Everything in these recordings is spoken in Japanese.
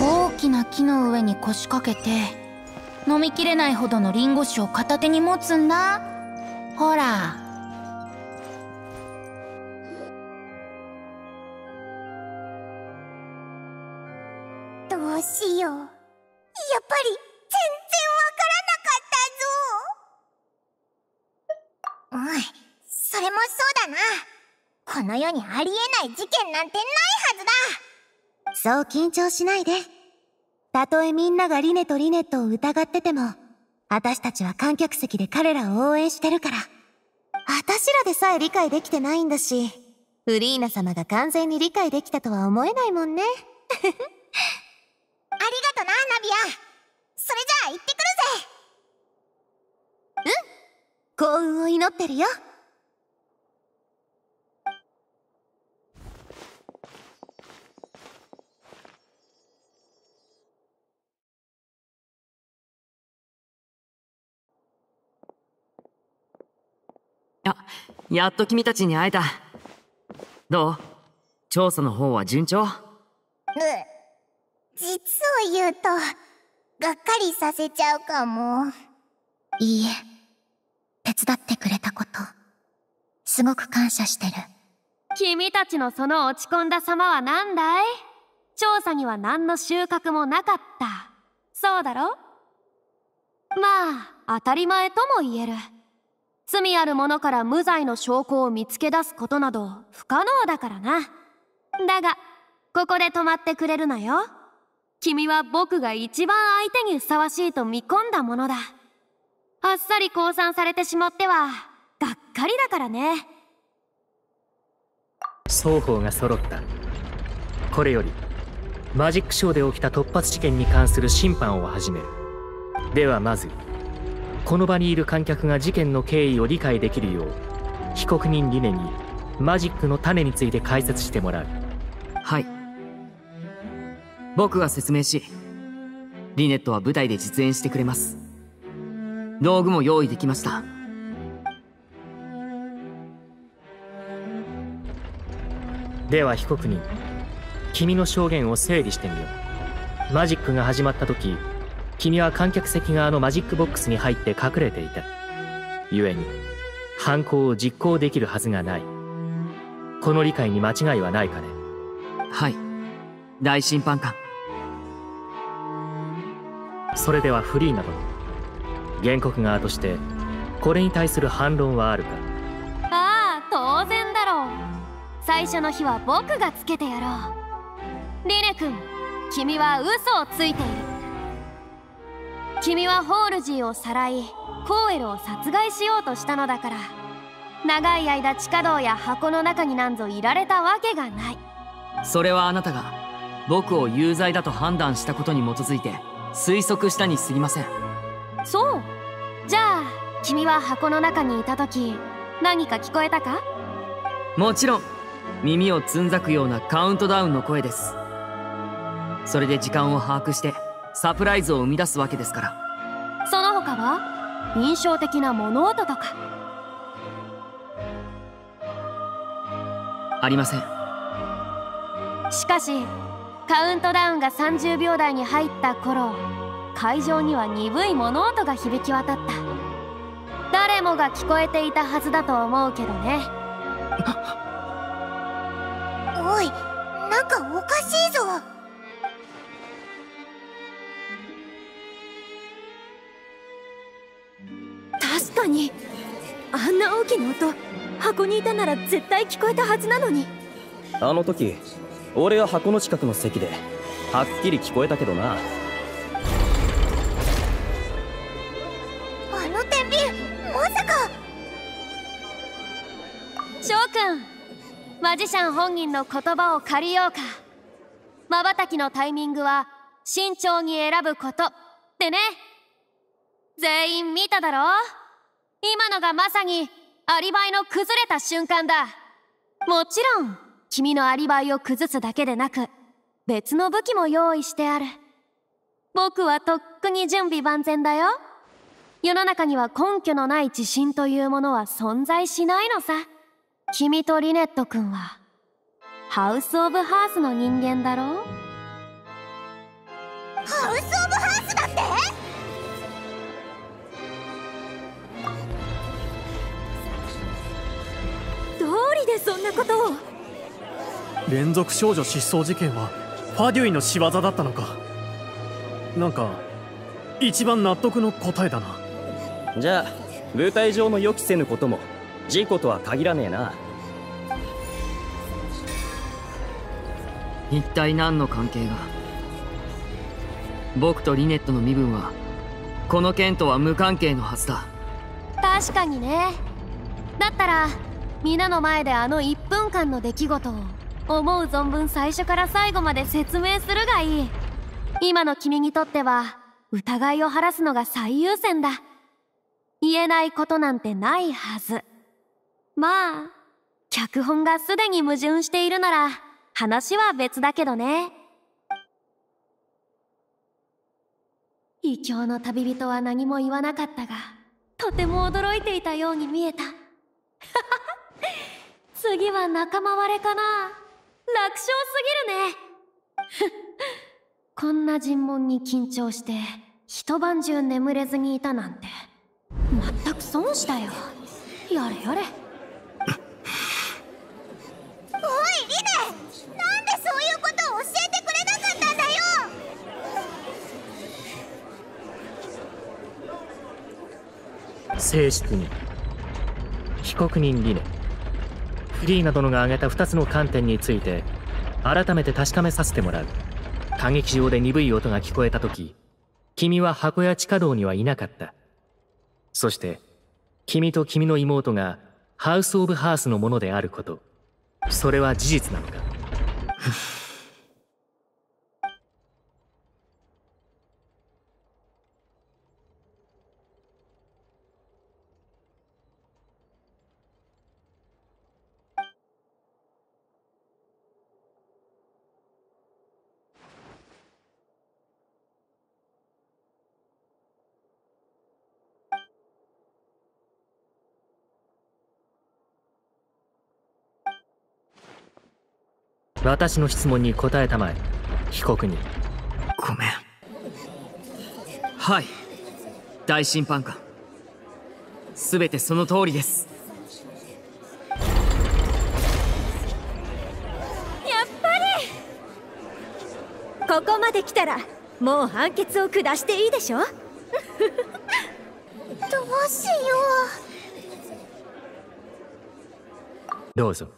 大きな木の上に腰掛けて飲みきれないほどのリンゴ酒を片手に持つんだ。ほら。にありえない事件なんてないはずだそう緊張しないで。たとえみんながリネとリネットを疑ってても、私たちは観客席で彼らを応援してるから。私らでさえ理解できてないんだし、フリーナ様が完全に理解できたとは思えないもんね。ありがとなナビアそれじゃあ行ってくるぜ幸運を祈ってるよ。あ、やっと君たちに会えた。どう？調査の方は順調？う実を言うとがっかりさせちゃうかもいいえ。手伝ってくれたこと、すごく感謝してる。君たちのその落ち込んだ様は何だい？調査には何の収穫もなかった。そうだろ？まあ、当たり前とも言える。罪ある者から無罪の証拠を見つけ出すことなど不可能だからな。だが、ここで止まってくれるなよ。君は僕が一番相手にふさわしいと見込んだものだ。あっさり降参されてしまっては、がっかりだからね。双方が揃ったこれよりマジックショーで起きた突発事件に関する審判を始めるではまずこの場にいる観客が事件の経緯を理解できるよう被告人リネにマジックの種について解説してもらうはい。僕が説明し、リネットは舞台で実演してくれます。道具も用意できました。では被告人君の証言を整理してみようマジックが始まった時君は観客席側のマジックボックスに入って隠れていた。故に犯行を実行できるはずがない。この理解に間違いはないかね。はい。大審判官。それではフリーなど原告側としてこれに対する反論はあるか。ああ当然だろう。最初の日は僕がつけてやろう。リネ君君は嘘をついている君はホールジーをさらいコーエルを殺害しようとしたのだから。長い間地下道や箱の中になんぞいられたわけがない。それはあなたが僕を有罪だと判断したことに基づいて推測したに過ぎません。そう。じゃあ君は箱の中にいた時何か聞こえたか？もちろん耳をつんざくようなカウントダウンの声です。それで時間を把握してサプライズを生み出すわけですから。その他は印象的な物音とか。ありません。しかしカウントダウンが30秒台に入った頃会場には鈍い物音が響き渡った。誰もが聞こえていたはずだと思うけどね。おいなんかおかしいぞにあんな大きな音箱にいたなら絶対聞こえたはずなのに。あの時俺は箱の近くの席ではっきり聞こえたけどな。あの天秤まさか。翔くんマジシャン本人の言葉を借りようか。まばたきのタイミングは慎重に選ぶこと。ってね全員見ただろ今のがまさにアリバイの崩れた瞬間だ。もちろん君のアリバイを崩すだけでなく別の武器も用意してある。僕はとっくに準備万全だよ。世の中には根拠のない自信というものは存在しないのさ。君とリネット君はハウス・オブ・ハースの人間だろハウス・オブ・どうりでそんなこと。を連続少女失踪事件はファデュイの仕業だったのか。なんか一番納得の答えだな。じゃあ舞台上の予期せぬことも事故とは限らねえな。一体何の関係が？僕とリネットの身分はこの件とは無関係のはずだ。確かにね。だったら皆の前であの1分間の出来事を思う存分最初から最後まで説明するがいい。今の君にとっては疑いを晴らすのが最優先だ。言えないことなんてないはず。まあ脚本がすでに矛盾しているなら話は別だけどね。異教の旅人は何も言わなかったがとても驚いていたように見えた。次は仲間割れかな。楽勝すぎるね。こんな尋問に緊張して一晩中眠れずにいたなんて。全く損したよ。やれやれ。おいリネ。なんでそういうことを教えてくれなかったんだよ。静粛に。被告人リネフリーナ殿が挙げた2つの観点について改めて確かめさせてもらう。歌劇場で鈍い音が聞こえた時君は箱や地下道にはいなかった。そして君と君の妹がハウス・オブ・ハースのものであること。それは事実なのか？私の質問に答えたまえ。被告人。ごめん。はい。大審判官。全てその通りです。ここまで来たらもう判決を下していいでしょ？どうしよどうぞ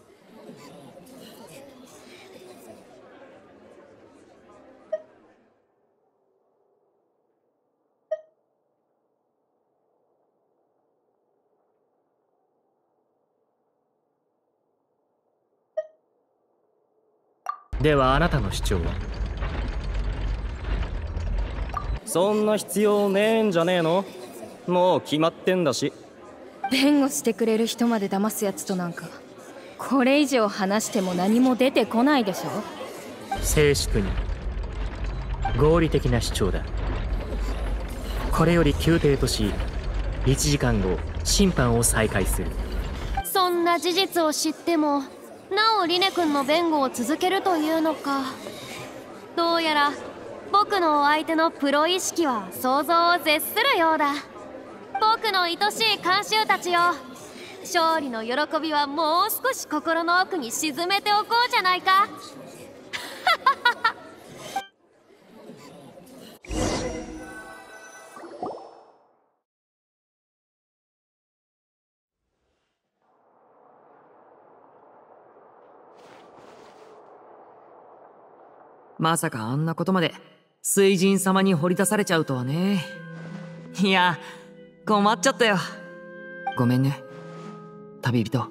ではあなたの主張は？そんな必要ねえんじゃねえの？もう決まってんだし。弁護してくれる人まで騙すやつとなんかこれ以上話しても何も出てこないでしょ？静粛に合理的な主張だ。これより休廷とし1時間後審判を再開する。そんな事実を知ってもなおリネ君の弁護を続けるというのか。どうやら僕のお相手のプロ意識は想像を絶するようだ。僕の愛しい監修たちよ勝利の喜びはもう少し心の奥に沈めておこうじゃないか。まさかあんなことまで水神様に掘り出されちゃうとはね。いや困っちゃったよ。ごめんね。旅人。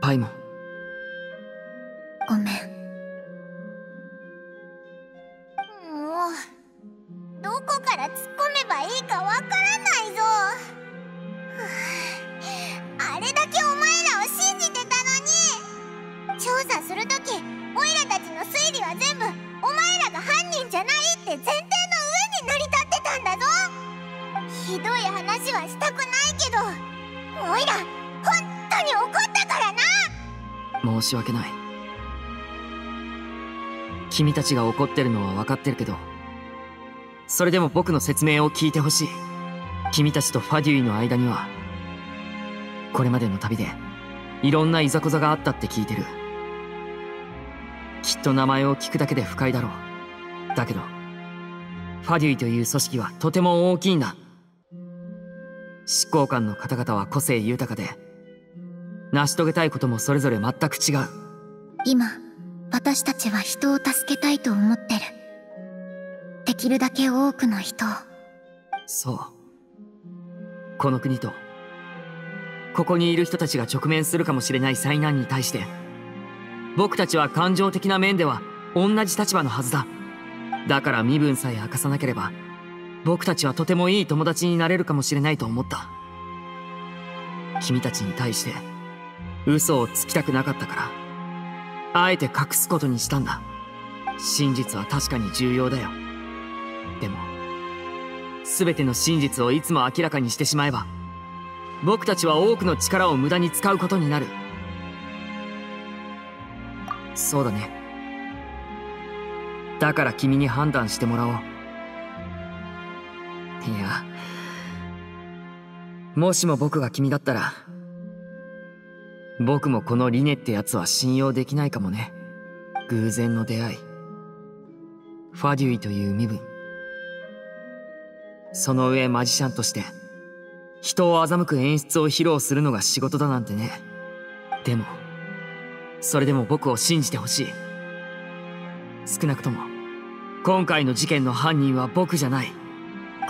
パイモン。うごめん君たちが怒ってるのは分かってるけどそれでも僕の説明を聞いてほしい。君たちとファデュイの間にはこれまでの旅でいろんないざこざがあったって聞いてる。きっと名前を聞くだけで不快だろう。だけどファデュイという組織はとても大きいんだ。執行官の方々は個性豊かで成し遂げたいこともそれぞれ全く違う。今私たちは人を助けたいと思ってる。できるだけ多くの人を。そう。この国とここにいる人たちが直面するかもしれない災難に対して僕たちは感情的な面では同じ立場のはずだ。だから身分さえ明かさなければ僕たちはとてもいい友達になれるかもしれないと思った。君たちに対して嘘をつきたくなかったから。あえて隠すことにしたんだ。真実は確かに重要だよ。でも全ての真実をいつも明らかにしてしまえば僕たちは多くの力を無駄に使うことになる。そうだね。だから君に判断してもらおう。いやもしも僕が君だったら僕もこのリネってやつは信用できないかもね。偶然の出会い。ファデュイという身分。その上マジシャンとして人を欺く演出を披露するのが仕事だなんてね。でもそれでも僕を信じてほしい。少なくとも今回の事件の犯人は僕じゃない。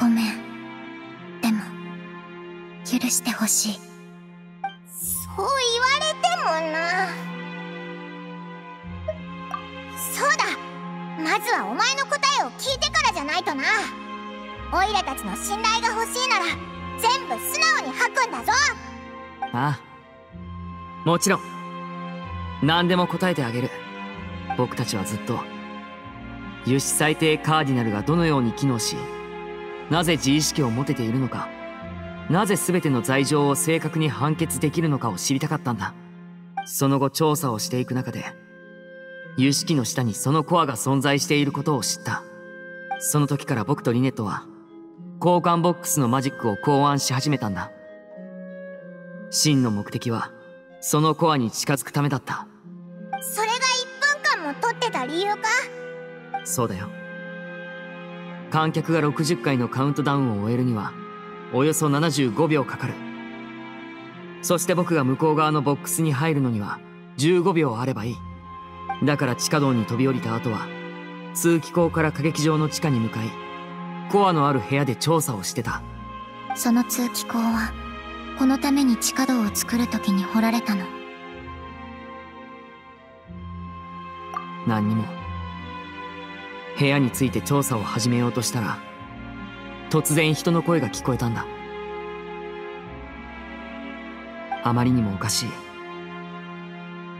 ごめん。でも許してほしい。れてもなそうだ。まずはお前の答えを聞いてからじゃないとな。オイラたちの信頼が欲しいなら全部素直に吐くんだぞ。ああ。もちろん。何でも答えてあげる。僕たちはずっと輸出最低カーディナルがどのように機能しなぜ自意識を持てているのかなぜ全ての罪状を正確に判決できるのかを知りたかったんだ。その後調査をしていく中で有識の下にそのコアが存在していることを知った。その時から僕とリネットは交換ボックスのマジックを考案し始めたんだ。真の目的はそのコアに近づくためだった。それが1分間も取ってた理由か？そうだよ。観客が60回のカウントダウンを終えるにはおよそ75秒かかるそして僕が向こう側のボックスに入るのには15秒あればいい。だから地下道に飛び降りた後は通気口から歌劇場の地下に向かいコアのある部屋で調査をしてた。その通気口はこのために地下道を作る時に掘られたの。何にも。部屋について調査を始めようとしたら突然人の声が聞こえたんだあまりにもおかしい。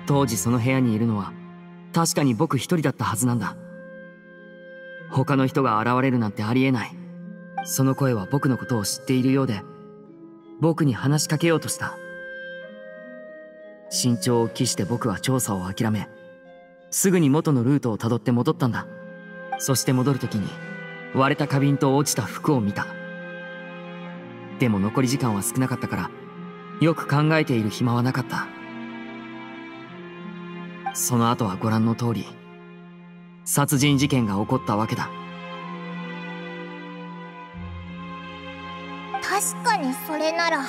当時その部屋にいるのは確かに僕一人だったはずなんだ。他の人が現れるなんてありえない。その声は僕のことを知っているようで僕に話しかけようとした。慎重を期して僕は調査を諦めすぐに元のルートをたどって戻ったんだ。そして戻る時に割れた花瓶と落ちた服を見た。でも残り時間は少なかったからよく考えている暇はなかった。その後はご覧の通り殺人事件が起こったわけだ。確かにそれなら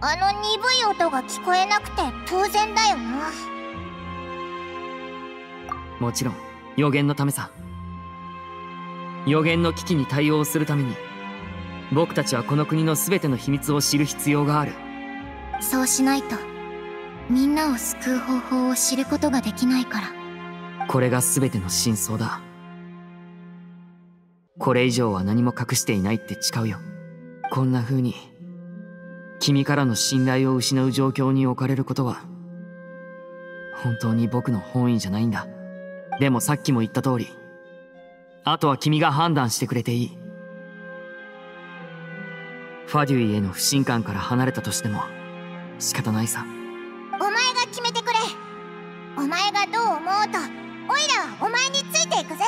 あの鈍い音が聞こえなくて当然だよな。もちろん予言のためさ。予言の危機に対応するために僕たちはこの国の全ての秘密を知る必要があるそうしないとみんなを救う方法を知ることができないから。これが全ての真相だ。これ以上は何も隠していないって誓うよ。こんな風に君からの信頼を失う状況に置かれることは本当に僕の本意じゃないんだ。でもさっきも言った通りあとは君が判断してくれていい。ファデュイへの不信感から離れたとしても仕方ないさ。お前が決めてくれ。お前がどう思おうとオイラはお前についていくぜ。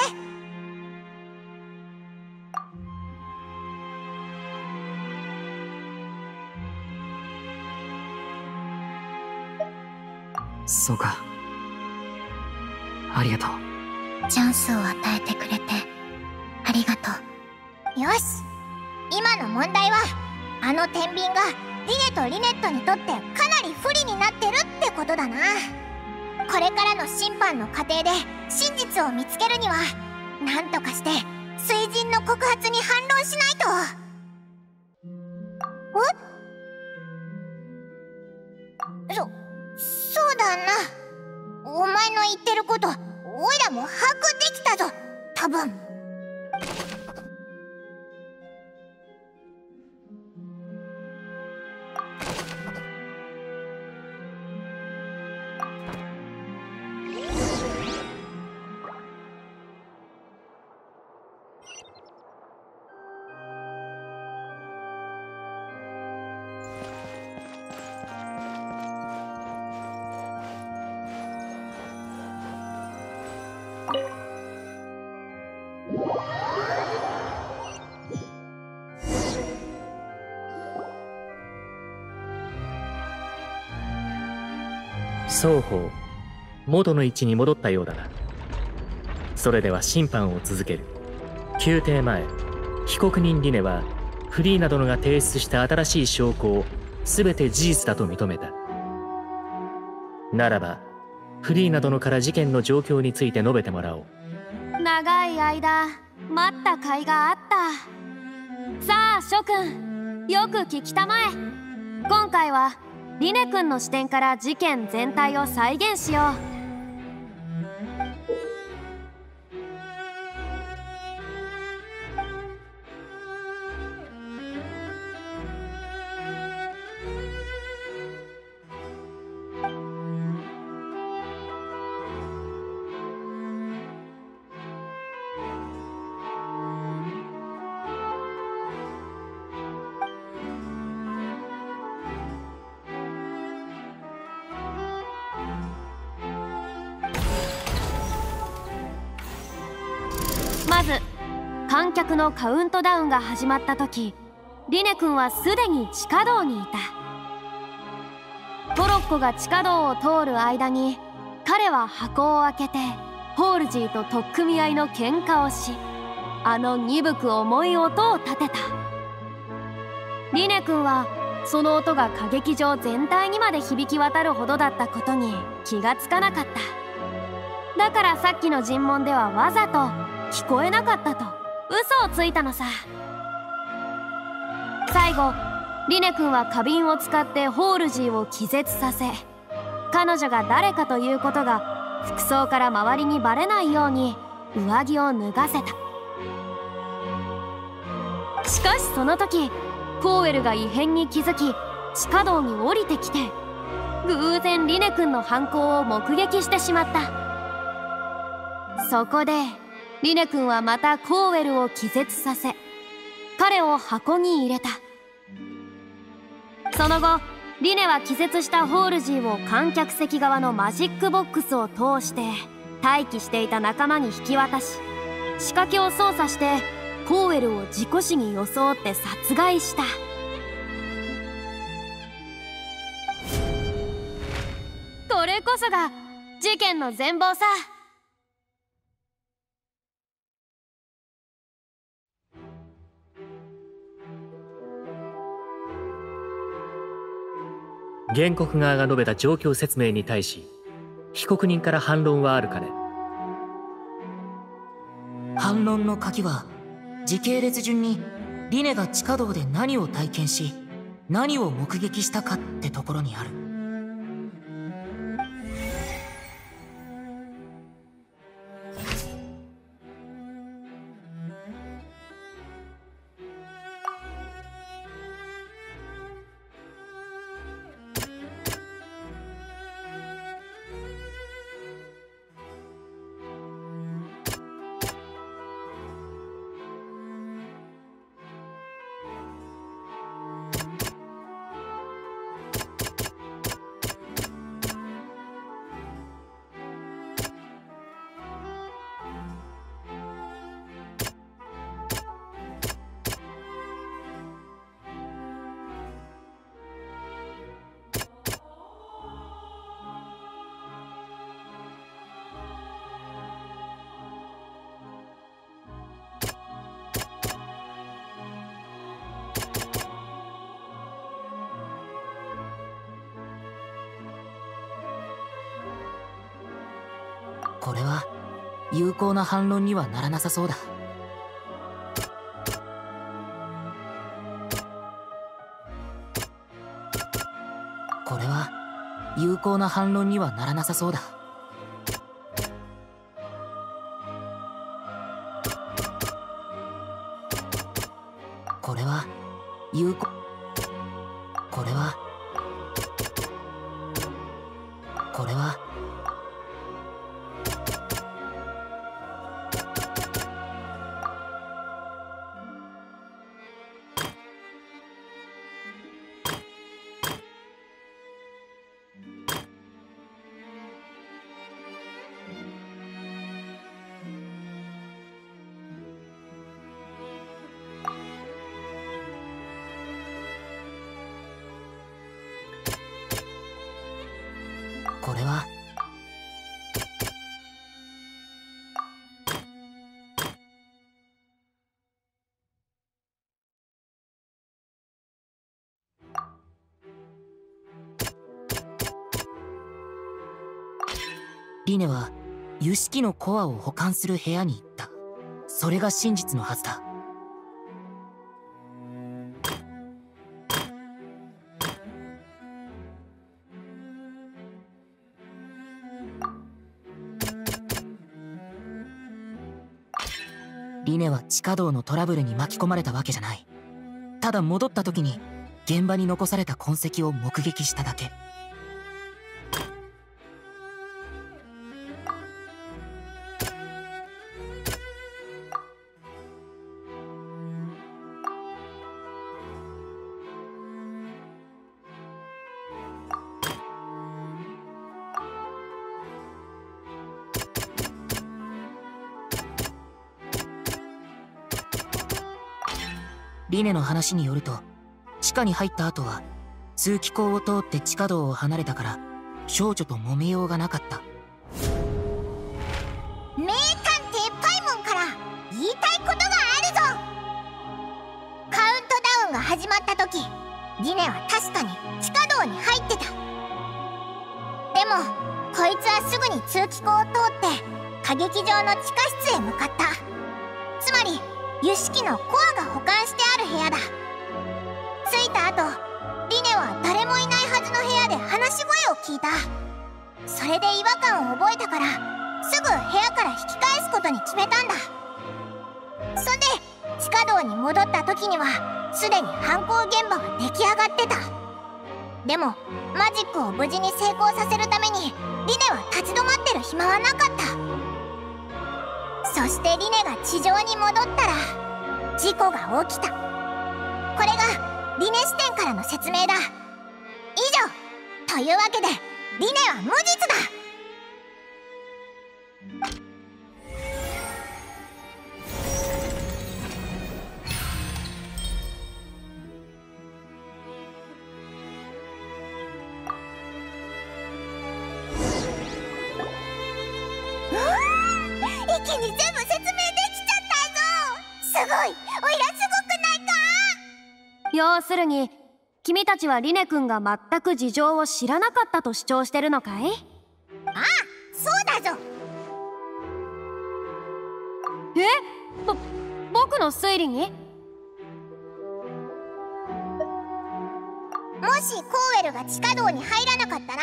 そうか。ありがとう。チャンスを与えてくれてありがとう。よし。今の問題はあの天秤がリネとリネットにとってかなり不利になってるってことだな。これからの審判の過程で真実を見つけるには何とかして水神の告発に反論しないと。えそそうだな。お前の言ってることオイラも把握できたぞ多分。双方元の位置に戻ったようだな。それでは審判を続ける。宮廷前被告人リネはフリーなどのが提出した新しい証拠を全て事実だと認めた。ならばフリーなどのから事件の状況について述べてもらおう。長い間待った甲斐があった。さあ諸君よく聞きたまえ。今回はリネくんの視点から事件全体を再現しよう。観客のカウントダウンが始まった時リネ君はすでに地下道にいた。トロッコが地下道を通る間に彼は箱を開けてホールジーと取っ組み合いの喧嘩をしあの鈍く重い音を立てた。リネ君はその音が歌劇場全体にまで響き渡るほどだったことに気がつかなかった。だからさっきの尋問ではわざと聞こえなかったと。嘘をついたのさ。最後リネ君は花瓶を使ってホールジーを気絶させ彼女が誰かということが服装から周りにバレないように上着を脱がせた。しかしその時コーエルが異変に気づき地下道に降りてきて偶然リネ君の犯行を目撃してしまった。そこでリネ君はまたコーウェルを気絶させ彼を箱に入れた。その後リネは気絶したホールジーを観客席側のマジックボックスを通して待機していた仲間に引き渡し仕掛けを操作してコーウェルを事故死に装って殺害した。これこそが事件の全貌さ。原告側が述べた状況説明に対し被告人から反論はあるかね。反論の鍵は時系列順にリネが地下道で何を体験し何を目撃したかってところにある。これは有効な反論にはならなさそうだ。これは有効な反論にはならなさそうだ。ネはユシキのコアを保管する部屋に行った。それが真実のはずだ。リネは地下道のトラブルに巻き込まれたわけじゃない。ただ戻った時に現場に残された痕跡を目撃しただけ。リネの話によると地下に入った後は通気口を通って地下道を離れたから少女と揉めようがなかった。名探偵パイモンから言いたいことがあるぞ。カウントダウンが始まった時リネは確かに地下道に入ってた。でもこいつはすぐに通気口を通って歌劇場の地下室へ向かった。つまりユシキのコアが保管してある部屋だ。着いた後リネは誰もいないはずの部屋で話し声を聞いた。それで違和感を覚えたからすぐ部屋から引き返すことに決めたんだ。そんで地下道に戻った時にはすでに犯行現場は出来上がってた。でもマジックを無事に成功させるためにリネは立ち止まってる暇はなかった。そしてリネが地上に戻ったら事故が起きた。これがリネ視点からの説明だ。以上。というわけでリネは無実だ。ごいおいらすごくないか？要するに君たちはリネ君が全く事情を知らなかったと主張してるのかい？ああそうだぞ。え？ぼ僕の推理に？もしコーウェルが地下道に入らなかったら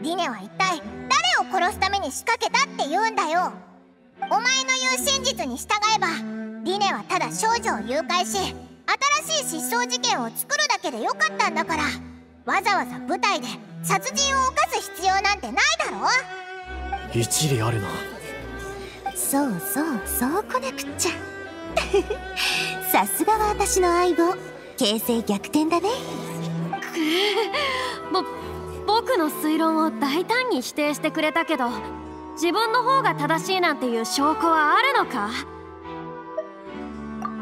リネは一体誰を殺すために仕掛けたって言うんだよ。お前の言う真実に従えばリネはただ少女を誘拐し新しい失踪事件を作るだけでよかったんだからわざわざ舞台で殺人を犯す必要なんてないだろ一理あるな。そうそうそうこなくっちゃ。さすがは私の相棒。形勢逆転だね。ぼ僕の推論を大胆に否定してくれたけど自分の方が正しいなんていう証拠はあるのか？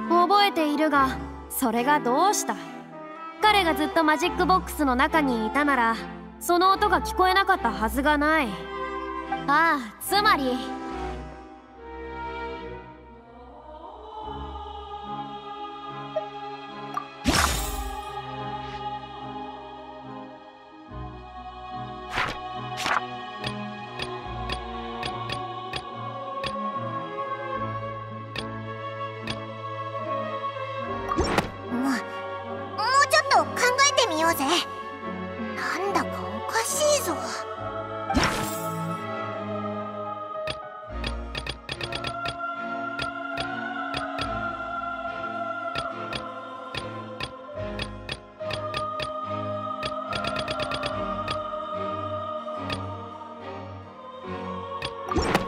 覚えているがそれがどうした？彼がずっとマジックボックスの中にいたならその音が聞こえなかったはずがない。ああつまりも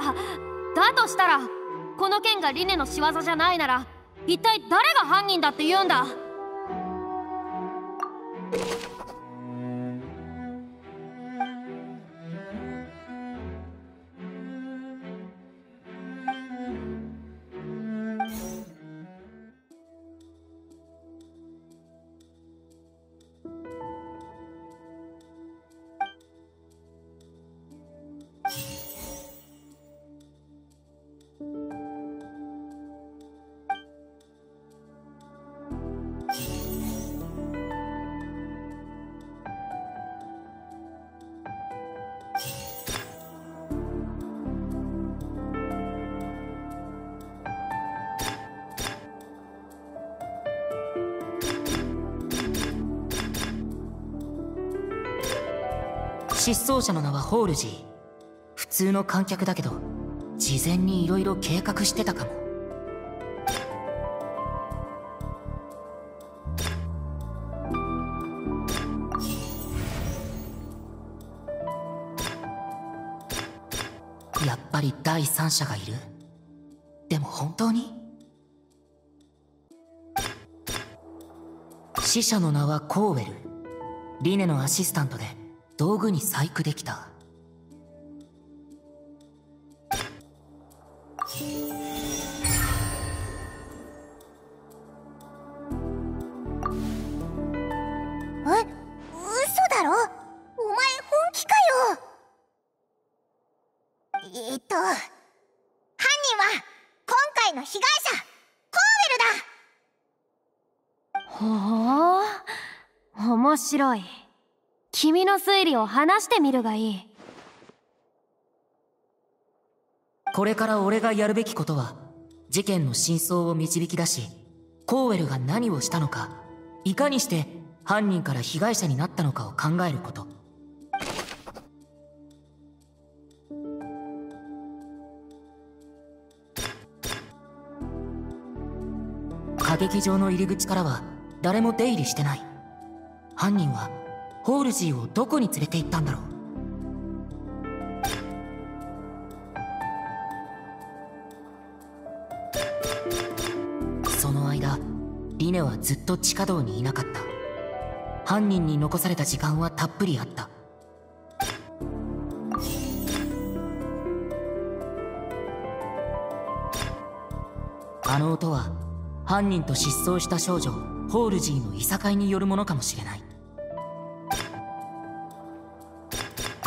だだとしたらこの件がリネの仕業じゃないなら一体誰が犯人だって言うんだ？失踪者の名はホールジー。普通の観客だけど事前に色々計画してたかも。やっぱり第三者がいる？でも本当に？死者の名はコーウェル。リネのアシスタントで。道具に細工できた。え嘘だろ？お前本気かよ？えっと犯人は今回の被害者コーウェルだ。ほう面白い君の推理を話してみるがいい。これから俺がやるべきことは事件の真相を導き出しコーウェルが何をしたのかいかにして犯人から被害者になったのかを考えること。歌劇場の入り口からは誰も出入りしてない。犯人はホールジーをどこに連れて行ったんだろう？その間リネはずっと地下道にいなかった。犯人に残された時間はたっぷりあった。あの音は犯人と失踪した少女ホールジーのいさかいによるものかもしれない。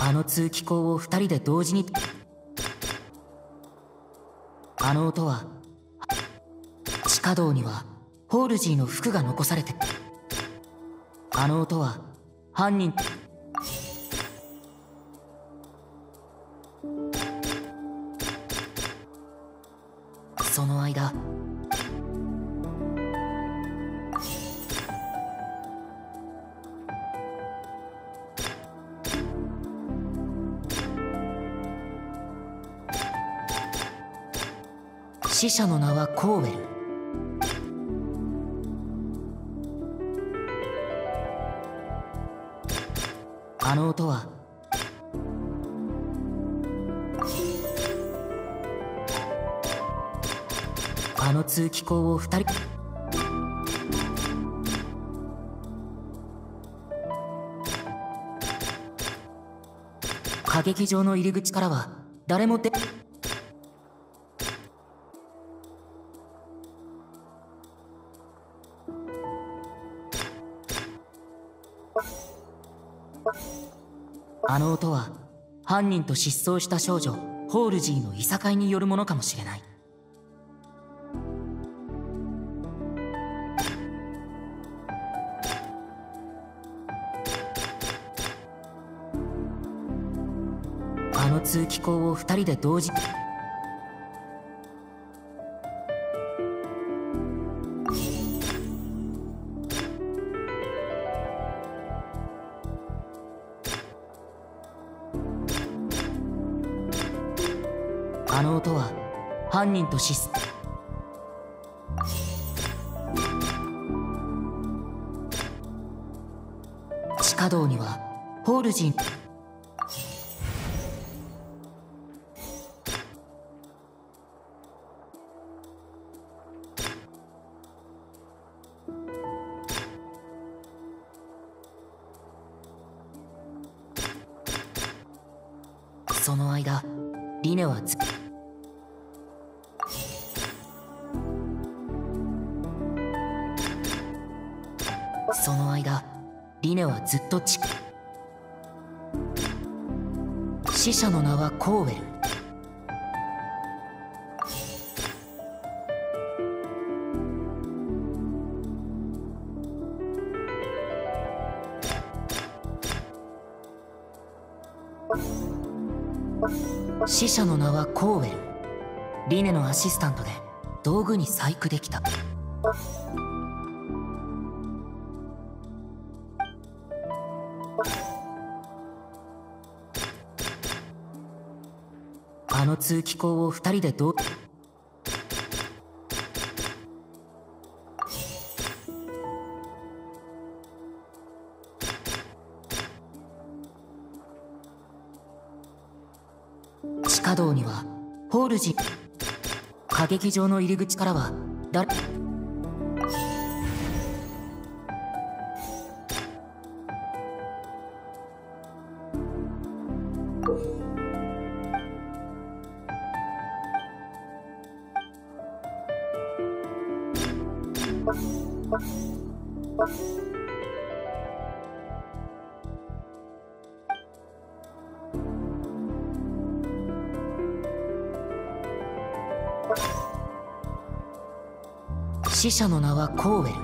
あの通気口を2人で同時に。あの音は地下道にはホールジーの服が残されて。あの音は犯人者の名はコーウェル。あの音は。あの通気口を二人。歌劇場の入り口からは誰も出犯人と失踪した少女ホールジーのいさかいによるものかもしれない。あの通気口を二人で同時あの音は犯人と失地下道にはホールジンずっとち死者の名はコーウェル。死者の名はコーウェル。リネのアシスタントで道具に細工できた。気口を二人でどう？地下道にはホールジ歌劇場の入り口からは誰死者の名はコーウェル。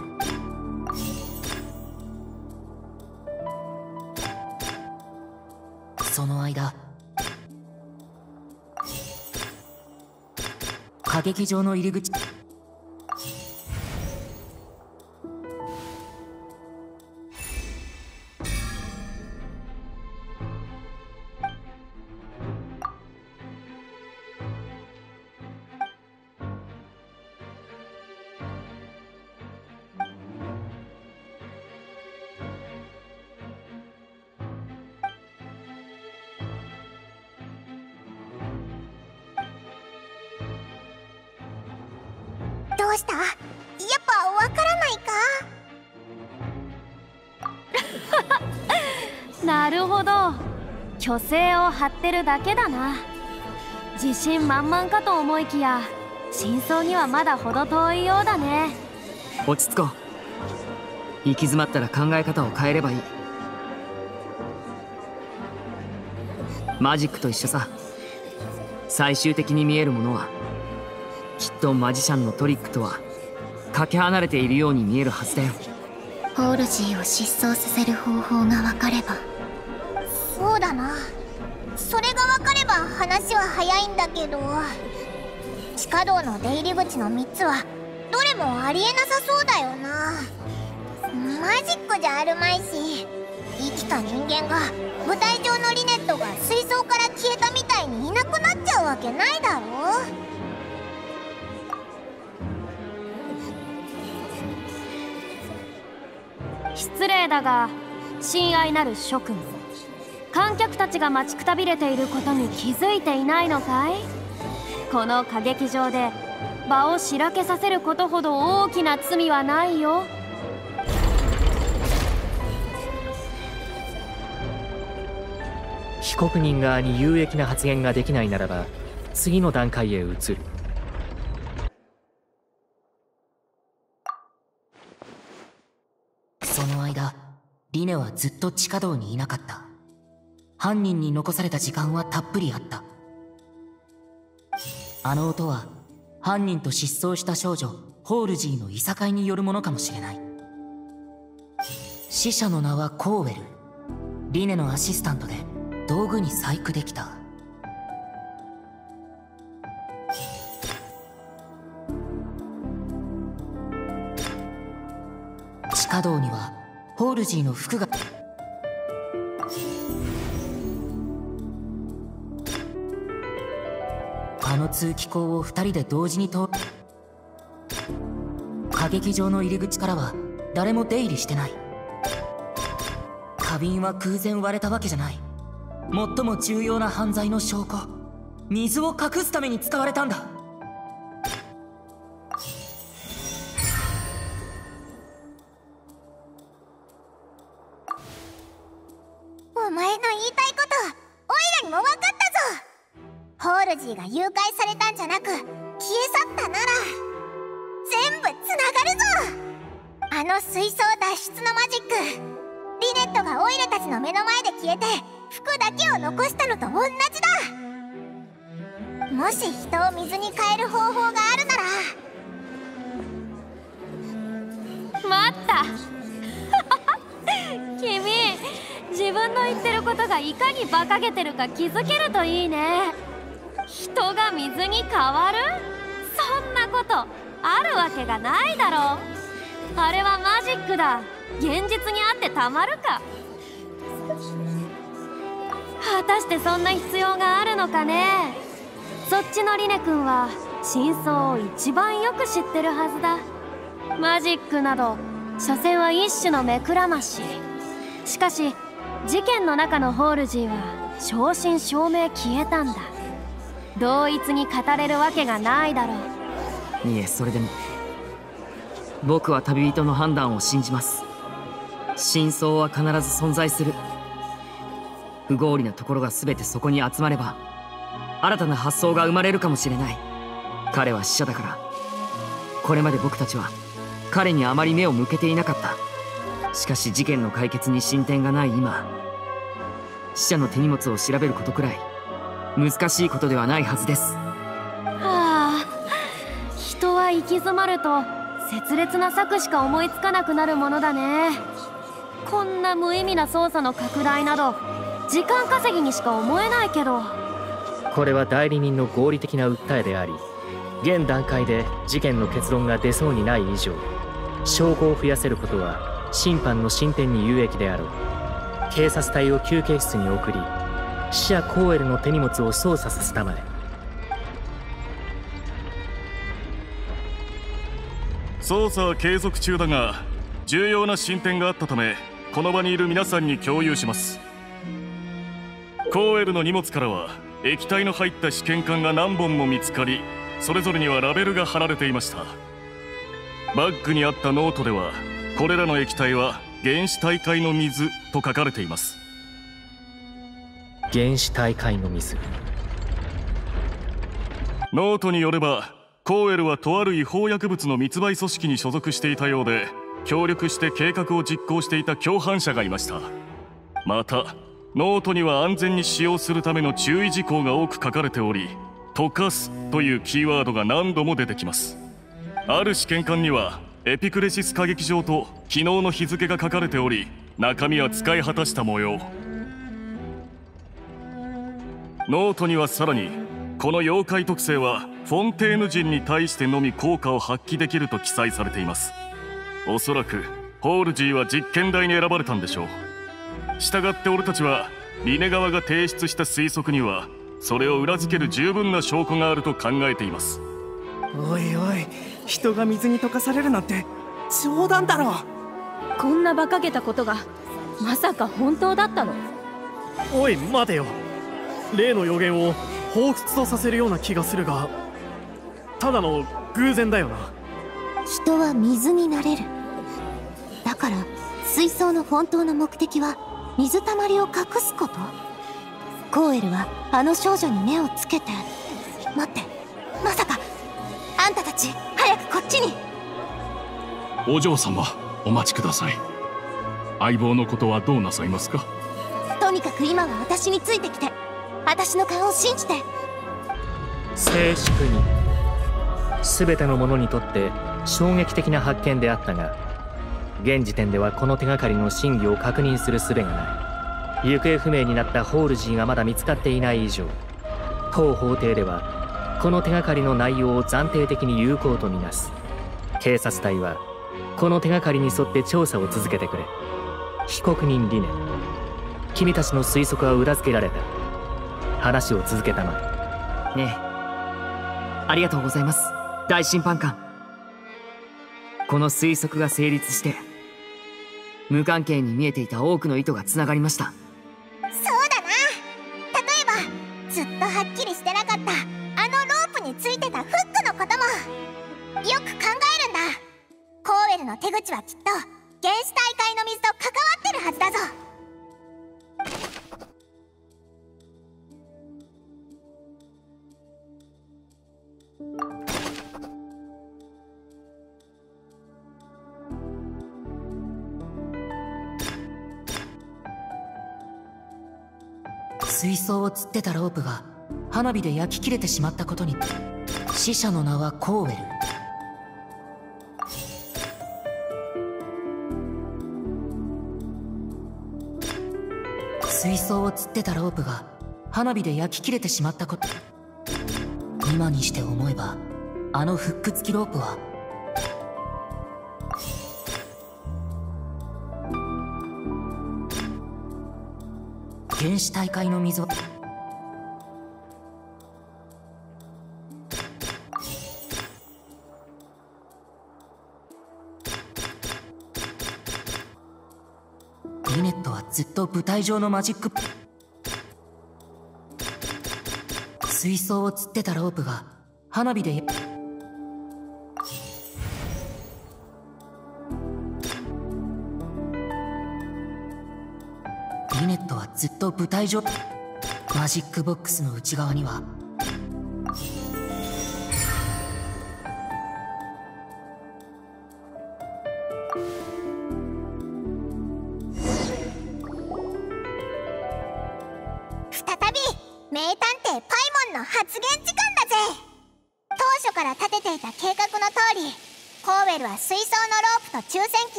その間歌劇場の入り口虚勢を張ってるだけだな。自信満々かと思いきや真相にはまだ程遠いようだね。落ち着こう。行き詰まったら考え方を変えればいい。マジックと一緒さ。最終的に見えるものはきっとマジシャンのトリックとはかけ離れているように見えるはずだよ。ホールジーを失踪させる方法が分かれば早いんだけど地下道の出入り口の3つはどれもありえなさそうだよな。マジックじゃあるまいし生きた人間が舞台上のリネットが水槽から消えたみたいにいなくなっちゃうわけないだろ。失礼だが親愛なる諸君。観客たちが待ちくたびれていることに気づいていないのかい？この歌劇場で場をしらけさせることほど大きな罪はないよ。被告人側に有益な発言ができないならば次の段階へ移る。その間リネネはずっと地下道にいなかった犯人に残された時間はたっぷりあった。あの音は犯人と失踪した少女ホールジーのいさかいによるものかもしれない。死者の名はコーウェル。リネのアシスタントで道具に細工できた。地下道にはホールジーの服が。あの通気口を2人で同時に通過激場の入り口からは誰も出入りしてない。花瓶は偶然割れたわけじゃない。最も重要な犯罪の証拠。水を隠すために使われたんだ。が誘拐されたんじゃなく消え去ったなら全部つながるぞ！あの水槽脱出のマジックリネットがオイラたちの目の前で消えて服だけを残したのと同じだ！もし人を水に変える方法があるなら。待った。君自分の言ってることがいかに馬鹿げてるか気づけるといいね。人が水に変わる？そんなことあるわけがないだろう。あれはマジックだ。現実にあってたまるか。果たしてそんな必要があるのかね？そっちのリネ君は真相を一番よく知ってるはずだ。マジックなど所詮は一種の目くらまし。しかし事件の中のホールジーは正真正銘消えたんだ。同一に語れるわけがないだろう。いえそれでも僕は旅人の判断を信じます。真相は必ず存在する。不合理なところが全てそこに集まれば新たな発想が生まれるかもしれない。彼は死者だから。これまで僕たちは彼にあまり目を向けていなかった。しかし事件の解決に進展がない今死者の手荷物を調べることくらい難しいことではないはずです。はあ人は行き詰まると切烈な策しか思いつかなくなるものだね。こんな無意味な捜査の拡大など時間稼ぎにしか思えないけど。これは代理人の合理的な訴えであり現段階で事件の結論が出そうにない以上証拠を増やせることは審判の進展に有益であろう。警察隊を休憩室に送り死者コーエルの手荷物を操作させたまえ。捜査は継続中だが重要な進展があったためこの場にいる皆さんに共有します。コーウェルの荷物からは液体の入った試験管が何本も見つかりそれぞれにはラベルが貼られていました。バッグにあったノートではこれらの液体は原始胎海の水と書かれています。原始胎海の水ノートによればコーウェルはとある違法薬物の密売組織に所属していたようで協力して計画を実行していた共犯者がいました。またノートには安全に使用するための注意事項が多く書かれており溶かすというキーワードが何度も出てきます。ある試験管にはエピクレシス歌劇場と昨日の日付が書かれており中身は使い果たした模様。ノートにはさらにこの溶解特性はフォンテーヌ人に対してのみ効果を発揮できると記載されています。おそらくホールジーは実験台に選ばれたんでしょう。したがって俺たちはリネ側が提出した推測にはそれを裏付ける十分な証拠があると考えています。おいおい人が水に溶かされるなんて冗談だろこんな馬鹿げたことがまさか本当だったの？おい待てよ例の予言を彷彿とさせるような気がするがただの偶然だよな。人は水になれる。だから水槽の本当の目的は水たまりを隠すこと？コーエルはあの少女に目をつけて待ってまさかあんたたち早くこっちに！お嬢様お待ちください。相棒のことはどうなさいますか？とにかく今は私についてきて私の勘を信じて。静粛に。全ての者にとって衝撃的な発見であったが現時点ではこの手がかりの真偽を確認する術がない。行方不明になったホールジーがまだ見つかっていない以上当法廷ではこの手がかりの内容を暫定的に有効とみなす。警察隊はこの手がかりに沿って調査を続けてくれ。被告人理念君たちの推測は裏付けられた。話を続けたまえねえ。ありがとうございます。大審判官。この推測が成立して無関係に見えていた多くの意図がつながりました。そうだな。例えばずっとはっきりしてなかったあのロープについてたフックのことも。よく考えるんだ。コーウェルの手口はきっと原始大会の水と関わってるはずだぞ。水槽を吊ってたロープが花火で焼き切れてしまったことに死者の名はコーウェル。水槽を吊ってたロープが花火で焼き切れてしまったこと。今にして思えばあのフック付きロープは。原始大会の溝。リネットはずっと舞台上のマジック。水槽を釣ってたロープが花火でリネットはずっと舞台上マジックボックスの内側には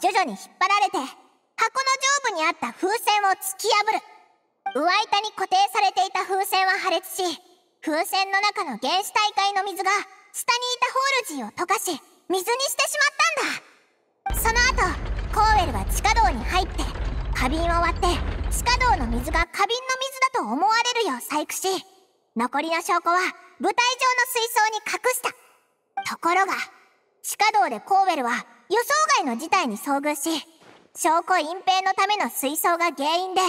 徐々に引っ張られて箱の上部にあった風船を突き破る。上板に固定されていた風船は破裂し風船の中の原始大会の水が下にいたホールジーを溶かし水にしてしまったんだ。その後コーウェルは地下道に入って花瓶を割って地下道の水が花瓶の水だと思われるよう細工し残りの証拠は舞台上の水槽に隠した。ところが地下道でコーウェルは予想外の事態に遭遇し証拠隠蔽のための水槽が原因で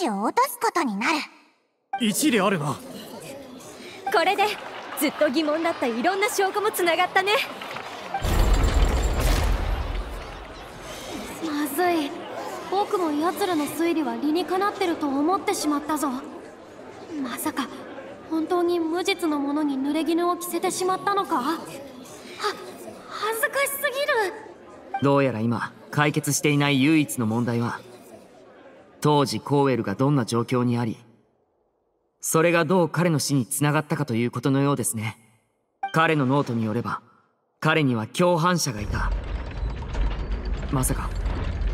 命を落とすことになる。一理あるなこれでずっと疑問だったいろんな証拠もつながったね。まずい。僕も奴らの推理は理にかなってると思ってしまったぞ。まさか本当に無実の者に濡れ衣を着せてしまったのか？は恥ずかしすどうやら今解決していない唯一の問題は当時コーウェルがどんな状況にありそれがどう彼の死につながったかということのようですね。彼のノートによれば彼には共犯者がいた。まさか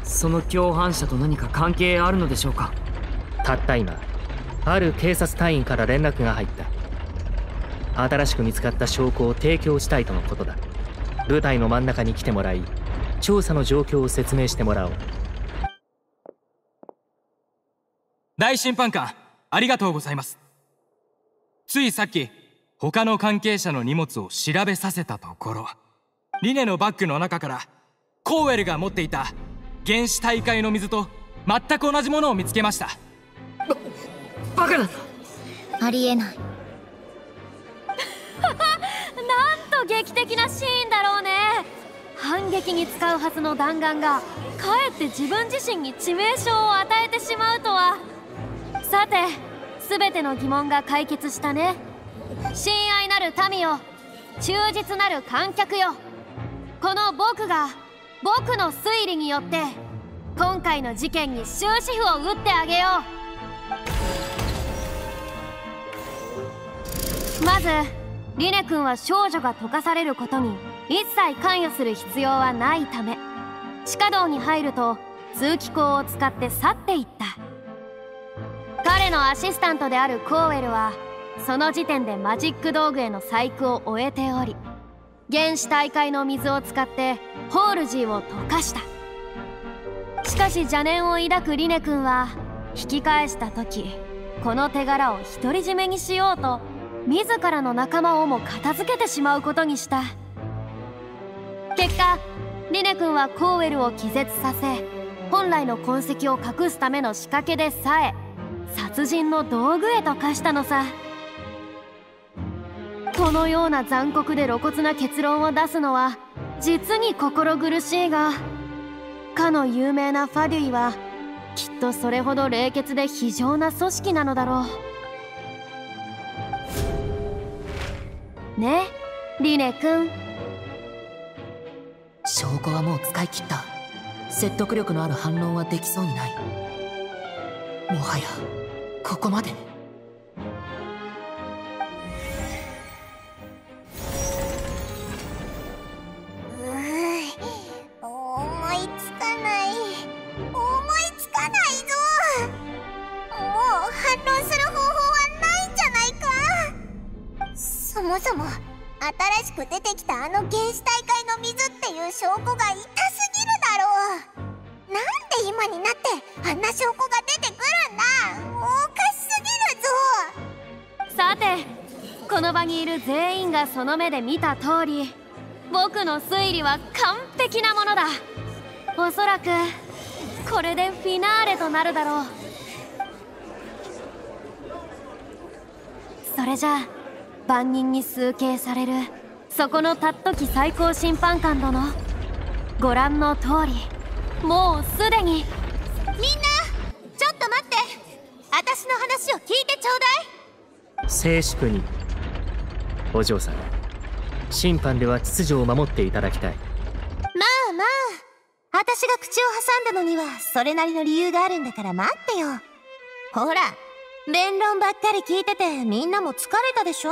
その共犯者と何か関係あるのでしょうか。たった今ある警察隊員から連絡が入った。新しく見つかった証拠を提供したいとのことだ。舞台の真ん中に来てもらい調査の状況を説明してもらおう。大審判官ありがとうございます。ついさっき他の関係者の荷物を調べさせたところリネのバッグの中からコーウェルが持っていた原始大会の水と全く同じものを見つけました。バカだありえない。なんと劇的なシーンだろうね反撃に使うはずの弾丸がかえって自分自身に致命傷を与えてしまうとは。さて全ての疑問が解決したね。親愛なる民よ忠実なる観客よ。この僕が僕の推理によって今回の事件に終止符を打ってあげよう。まずリネ君は少女が溶かされることに。一切関与する必要はないため地下道に入ると通気口を使って去っていった。彼のアシスタントであるコーウェルはその時点でマジック道具への細工を終えており原始大会の水を使ってホールジーを溶かした。しかし邪念を抱くリネ君は引き返した時この手柄を独り占めにしようと自らの仲間をも片付けてしまうことにした。結果リネ君はコーウェルを気絶させ本来の痕跡を隠すための仕掛けでさえ殺人の道具へと化したのさ。このような残酷で露骨な結論を出すのは実に心苦しいがかの有名なファデュイはきっとそれほど冷血で非常な組織なのだろう。ねリネ君。証拠はもう使い切った。説得力のある反論はできそうにない。もはやここまで。思いつかない。思いつかないぞ。もう反論する方法はないんじゃないか。そもそも新しく出てきたあの原始大会の水っていう証拠が痛すぎるだろう。なんで今になってあんな証拠が出てくるんだ。おかしすぎるぞ。さてこの場にいる全員がその目で見た通り僕の推理は完璧なものだ。おそらくこれでフィナーレとなるだろう。それじゃあ万人に崇敬されるそこのたっとき最高審判官殿。ご覧の通りもうすでに。みんなちょっと待って。私の話を聞いてちょうだい。静粛に。お嬢さん審判では秩序を守っていただきたい。まあまあ。私が口を挟んだのにはそれなりの理由があるんだから待ってよ。ほら弁論ばっかり聞いててみんなも疲れたでしょ？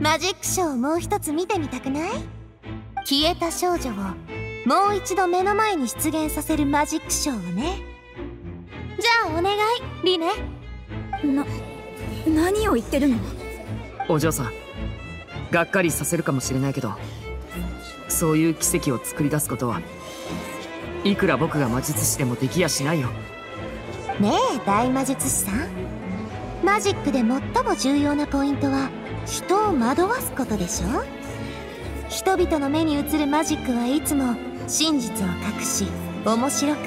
マジックショーをもう一つ見てみたくない？消えた少女をもう一度目の前に出現させるマジックショーをね。じゃあお願いリネ。な何を言ってるの？お嬢さんがっかりさせるかもしれないけどそういう奇跡を作り出すことはいくら僕が魔術師でもできやしないよ。ねえ大魔術師さんマジックで最も重要なポイントは人を惑わすことでしょ？人々の目に映るマジックはいつも真実を隠し面白く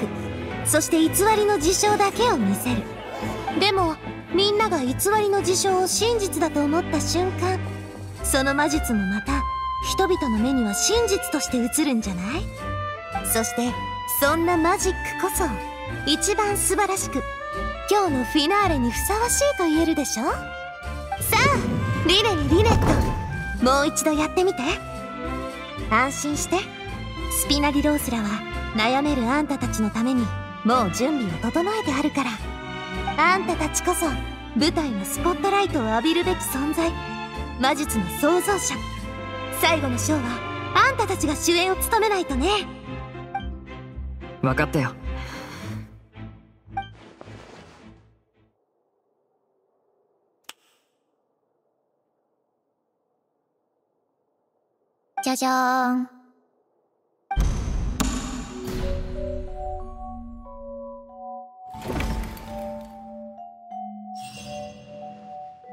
そして偽りの事象だけを見せる。でもみんなが偽りの事象を真実だと思った瞬間その魔術もまた人々の目には真実として映るんじゃない？そしてそんなマジックこそ一番素晴らしく今日のフィナーレにふさわしいと言えるでしょ？さあリネにリネットもう一度やってみて。安心して。スピナリロースらは悩めるあんたたちのためにもう準備を整えてあるから。あんたたちこそ舞台のスポットライトを浴びるべき存在。魔術の創造者。最後のショーはあんたたちが主演を務めないとね。分かったよ。じゃじゃーん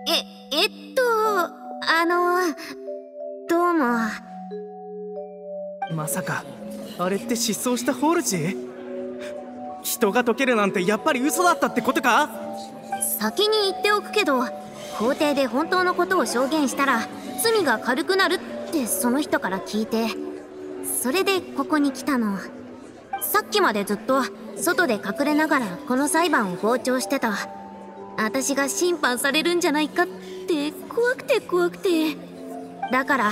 ええっとあのどうも。まさかあれって失踪したホールジー？人が解けるなんてやっぱり嘘だったってことか？先に言っておくけど法廷で本当のことを証言したら罪が軽くなるってってその人から聞いてそれでここに来たの。さっきまでずっと外で隠れながらこの裁判を傍聴してた。私が審判されるんじゃないかって怖くて怖くて。だから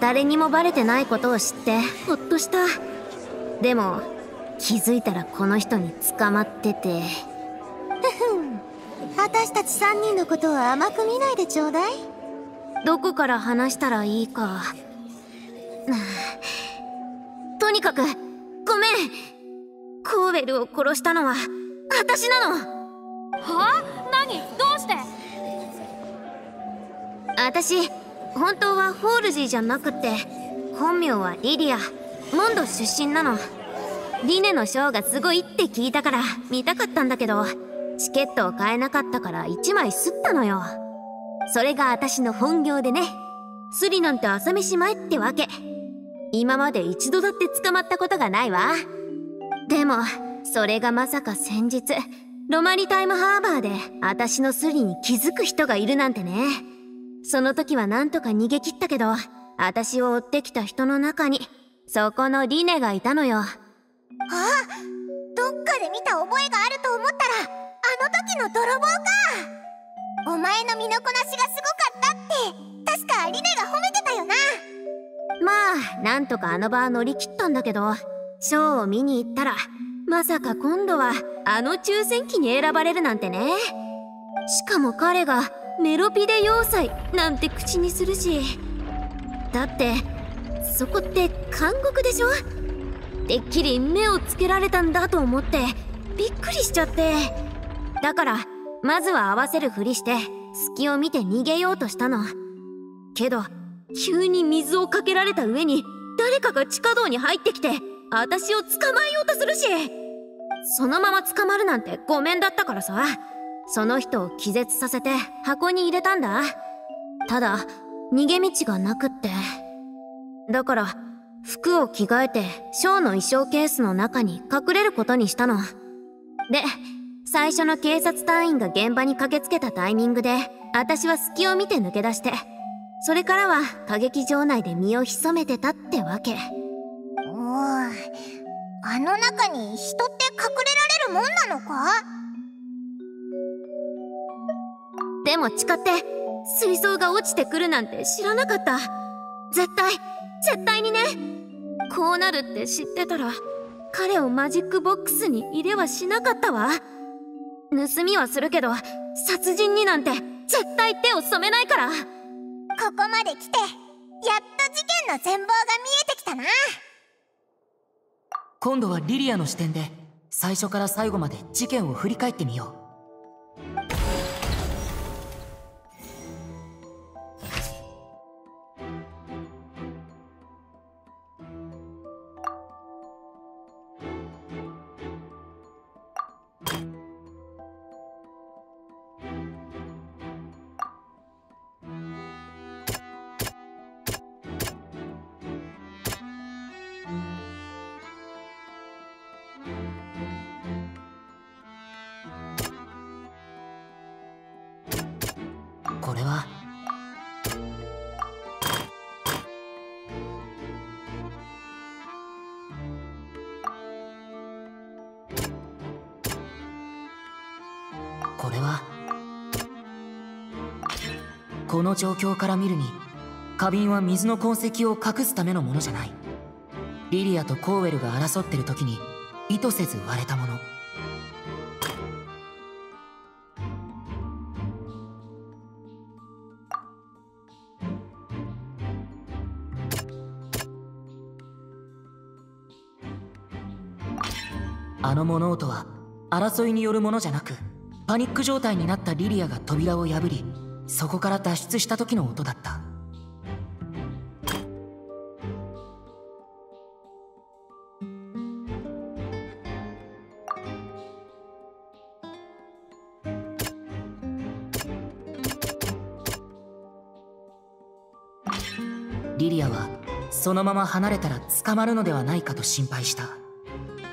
誰にもバレてないことを知ってほっとした。でも気づいたらこの人に捕まってて。ふふん。私たち3人のことは甘く見ないでちょうだい。どこから話したらいいか。とにかくごめん。コーウェルを殺したのは私なの。は？何？どうして？私本当はホールジーじゃなくって本名はリリア。モンド出身なの。リネのショーがすごいって聞いたから見たかったんだけどチケットを買えなかったから1枚すったのよそれが私の本業でね。スリなんて朝飯前ってわけ。今まで一度だって捕まったことがないわ。でもそれがまさか先日ロマニタイムハーバーで私のスリに気づく人がいるなんてね。その時はなんとか逃げ切ったけど私を追ってきた人の中にそこのリネがいたのよ。あどっかで見た覚えがあると思ったらあの時の泥棒か。お前の身のこなしがすごかったって。確かリネが褒めてたよな。まあなんとかあの場は乗り切ったんだけどショーを見に行ったらまさか今度はあの抽選機に選ばれるなんてね。しかも彼がメロピデ要塞なんて口にするし。だってそこって監獄でしょ？てっきり目をつけられたんだと思ってびっくりしちゃって。だからまずは合わせるふりして隙を見て逃げようとしたの。けど急に水をかけられた上に誰かが地下道に入ってきて私を捕まえようとするし。そのまま捕まるなんてごめんだったからさ。その人を気絶させて箱に入れたんだ。ただ逃げ道がなくって。だから服を着替えてショーの衣装ケースの中に隠れることにしたの。で最初の警察隊員が現場に駆けつけたタイミングで私は隙を見て抜け出してそれからは歌劇場内で身を潜めてたってわけ。おおあの中に人って隠れられるもんなのか？でも地下って水槽が落ちてくるなんて知らなかった。絶対絶対にねこうなるって知ってたら彼をマジックボックスに入れはしなかったわ盗みはするけど殺人になんて絶対手を染めないから。ここまで来てやっと事件の全貌が見えてきたな。今度はリリアの視点で最初から最後まで事件を振り返ってみようこれは。これは。この状況から見るに花瓶は水の痕跡を隠すためのものじゃない。リリアとコーウェルが争ってる時に意図せず割れたもの。の物音は争いによるものじゃなくパニック状態になったリリアが扉を破りそこから脱出した時の音だった。リリアはそのまま離れたら捕まるのではないかと心配した。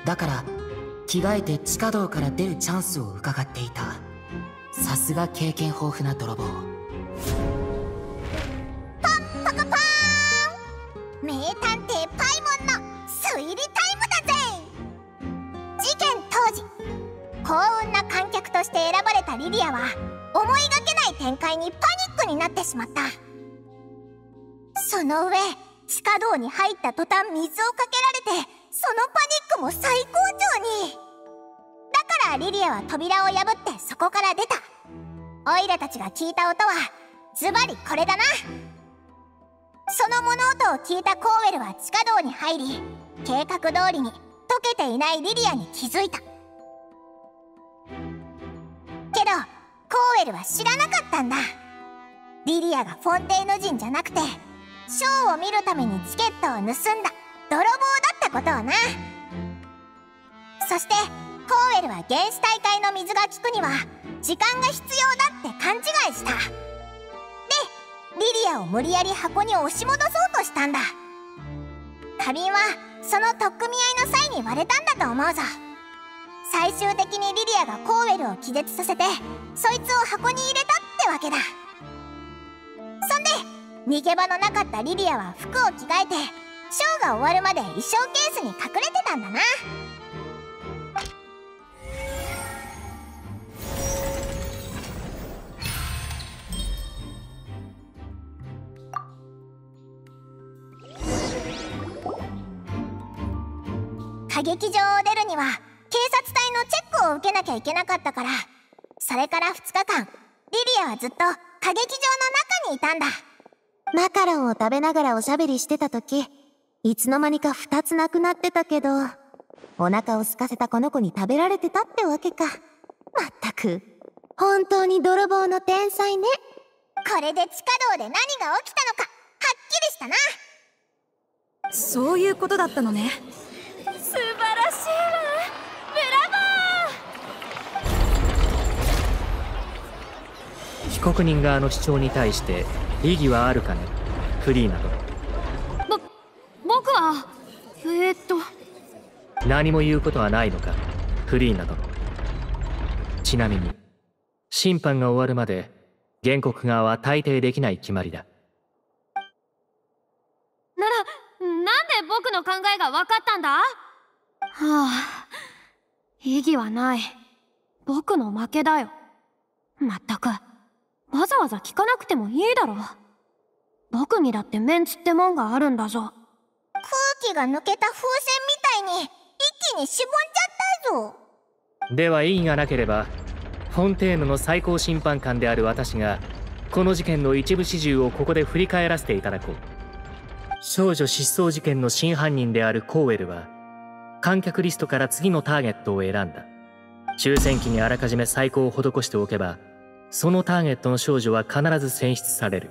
だから着替えて地下道から出るチャンスを伺っていた。さすが経験豊富な泥棒。パンパカパーン！名探偵パイモンの推理タイムだぜ！事件当時幸運な観客として選ばれたリリアは思いがけない展開にパニックになってしまった。その上地下道に入った途端水をかけられてそのパニックも最高潮に。だからリリアは扉を破ってそこから出た。オイラたちが聞いた音はズバリこれだな。その物音を聞いたコーウェルは地下道に入り計画通りに溶けていないリリアに気づいた。けどコーウェルは知らなかったんだ。リリアがフォンテーヌ人じゃなくてショーを見るためにチケットを盗んだ。泥棒だったことをな。そしてコーウェルは原始大会の水が効くには時間が必要だって勘違いした。でリリアを無理やり箱に押し戻そうとしたんだ。花瓶はその取っ組み合いの際に割れたんだと思うぞ。最終的にリリアがコーウェルを気絶させてそいつを箱に入れたってわけだ。そんで逃げ場のなかったリリアは服を着替えてショーが終わるまで衣装ケースに隠れてたんだな。歌劇場を出るには警察隊のチェックを受けなきゃいけなかったからそれから2日間リリアはずっと歌劇場の中にいたんだ。マカロンを食べながらおしゃべりしてた時いつの間にか2つなくなってたけどお腹を空かせたこの子に食べられてたってわけか。まったく本当に泥棒の天才ね。これで地下道で何が起きたのかはっきりしたな。そういうことだったのね。素晴らしいわ。被告人側の主張に対して異議はあるかね。フリーなどぼ僕はえー、っと何も言うことはないのかフリーなどちなみに審判が終わるまで原告側は大抵できない決まりだ。ならなんで僕の考えが分かったんだ？はあ意義はない。僕の負けだよ。まったくわざわざ聞かなくてもいいだろ。僕にだってメンツってもんがあるんだぞ。空気が抜けた風船みたいににしぼんじゃったぞ。では異議がなければフォンテーヌの最高審判官である私がこの事件の一部始終をここで振り返らせていただこう。少女失踪事件の真犯人であるコーウェルは観客リストから次のターゲットを選んだ。抽選機にあらかじめ細工を施しておけばそのターゲットの少女は必ず選出される。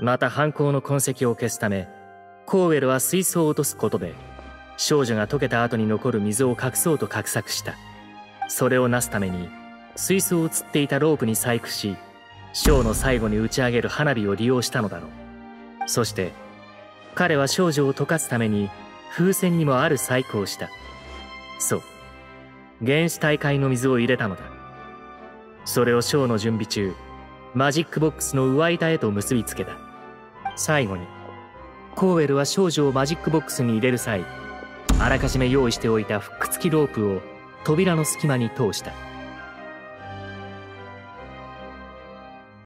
また犯行の痕跡を消すためコーウェルは水槽を落とすことで少女が溶けた後に残る水を隠そうと画策した。それをなすために水槽を吊っていたロープに細工しショーの最後に打ち上げる花火を利用したのだろう。そして彼は少女を溶かすために風船にもある細工をした。そう。原始大会の水を入れたのだ。それをショーの準備中マジックボックスの上板へと結びつけた。最後にコーウェルは少女をマジックボックスに入れる際あらかじめ用意しておいたフック付きロープを扉の隙間に通した。